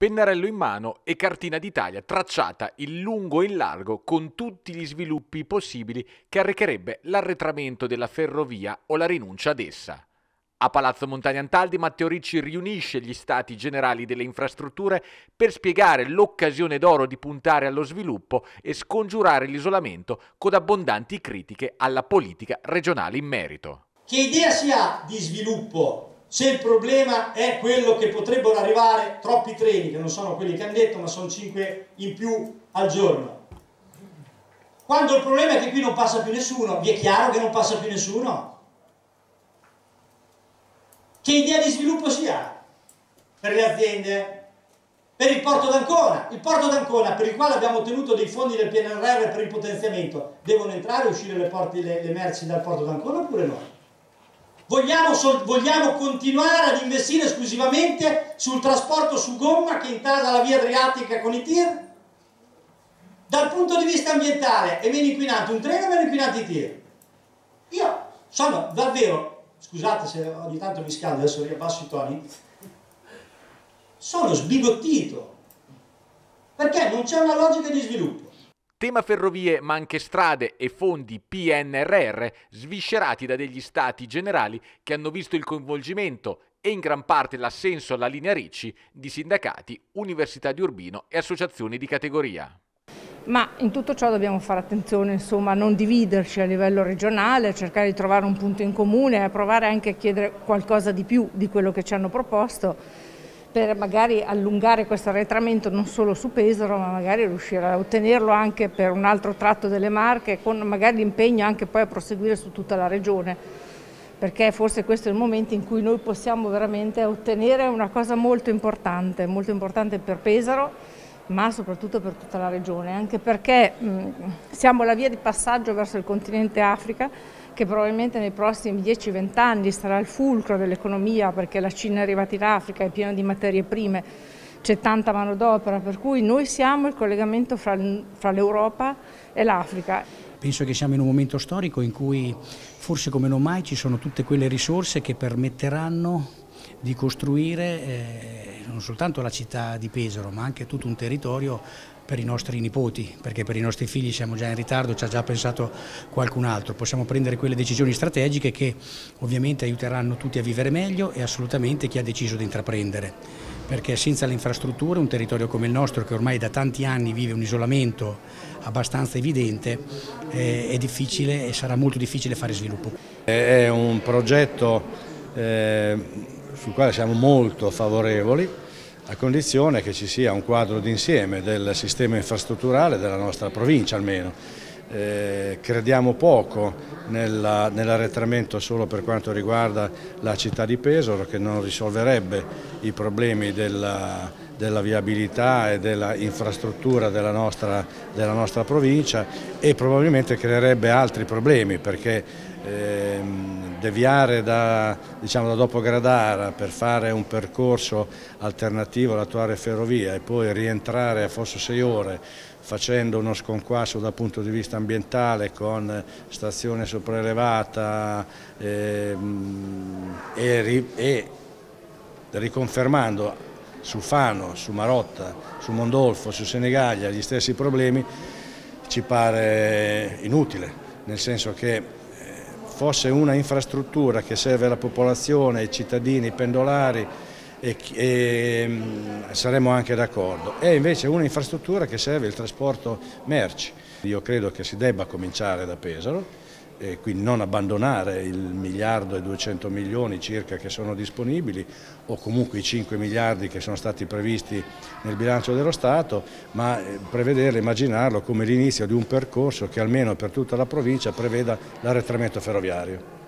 pennarello in mano e cartina d'Italia tracciata in lungo e in largo con tutti gli sviluppi possibili che arrecherebbe l'arretramento della ferrovia o la rinuncia ad essa. A Palazzo Montagna Antaldi Matteo Ricci riunisce gli stati generali delle infrastrutture per spiegare l'occasione d'oro di puntare allo sviluppo e scongiurare l'isolamento con abbondanti critiche alla politica regionale in merito. Che idea si ha di sviluppo se il problema è quello che potrebbero arrivare troppi treni, che non sono quelli che hanno detto, ma sono 5 in più al giorno. Quando il problema è che qui non passa più nessuno, vi è chiaro che non passa più nessuno? Che idea di sviluppo si ha per le aziende? Per il porto d'Ancona. Il porto d'Ancona, per il quale abbiamo ottenuto dei fondi del PNRR per il potenziamento, devono entrare e uscire le, porti, le, le merci dal porto d'Ancona oppure no? Vogliamo, vogliamo, continuare ad investire esclusivamente sul trasporto su gomma che intasa la via Adriatica con i tir? Dal punto di vista ambientale è meno inquinante un treno o meno inquinante i tir? Io sono davvero, scusate se ogni tanto mi scaldo, adesso riabbasso i toni, sono sbigottito perché non c'è una logica di sviluppo. Tema ferrovie ma anche strade e fondi PNRR sviscerati da degli stati generali che hanno visto il coinvolgimento e in gran parte l'assenso alla linea Ricci di sindacati, università di Urbino e associazioni di categoria. Ma in tutto ciò dobbiamo fare attenzione insomma, a non dividerci a livello regionale, cercare di trovare un punto in comune, a provare anche a chiedere qualcosa di più di quello che ci hanno proposto per magari allungare questo arretramento non solo su Pesaro ma magari riuscire a ottenerlo anche per un altro tratto delle Marche con magari l'impegno anche poi a proseguire su tutta la regione. Perché forse questo è il momento in cui noi possiamo veramente ottenere una cosa molto importante, molto importante per Pesaro ma soprattutto per tutta la regione, anche perché siamo la via di passaggio verso il continente Africa che probabilmente nei prossimi 10-20 anni sarà il fulcro dell'economia perché la Cina è arrivata in Africa, è piena di materie prime, c'è tanta manodopera, per cui noi siamo il collegamento fra, fra l'Europa e l'Africa. Penso che siamo in un momento storico in cui forse come non mai ci sono tutte quelle risorse che permetteranno di costruire eh, non soltanto la città di Pesaro ma anche tutto un territorio per i nostri nipoti, perché per i nostri figli siamo già in ritardo, ci ha già pensato qualcun altro. Possiamo prendere quelle decisioni strategiche che ovviamente aiuteranno tutti a vivere meglio e assolutamente chi ha deciso di intraprendere, perché senza le infrastrutture un territorio come il nostro, che ormai da tanti anni vive un isolamento abbastanza evidente, eh, è difficile e sarà molto difficile fare sviluppo. È un progetto eh, sul quale siamo molto favorevoli, a condizione che ci sia un quadro d'insieme del sistema infrastrutturale della nostra provincia almeno. Eh, crediamo poco nell'arretramento nell solo per quanto riguarda la città di Pesaro che non risolverebbe i problemi della, della viabilità e dell'infrastruttura della nostra, della nostra provincia e probabilmente creerebbe altri problemi perché ehm, deviare da, diciamo, da dopo Gradara per fare un percorso alternativo all'attuale ferrovia e poi rientrare a Fosso 6 ore facendo uno sconquasso dal punto di vista ambientale con stazione sopraelevata eh, e, e riconfermando su Fano, su Marotta, su Mondolfo, su Senegaglia gli stessi problemi ci pare inutile, nel senso che fosse una infrastruttura che serve alla popolazione, ai cittadini, ai pendolari e, e mm, saremmo anche d'accordo. È invece una infrastruttura che serve il trasporto merci. Io credo che si debba cominciare da Pesaro e quindi non abbandonare il miliardo e 200 milioni circa che sono disponibili o comunque i 5 miliardi che sono stati previsti nel bilancio dello Stato, ma eh, prevedere, immaginarlo come l'inizio di un percorso che almeno per tutta la provincia preveda l'arretramento ferroviario.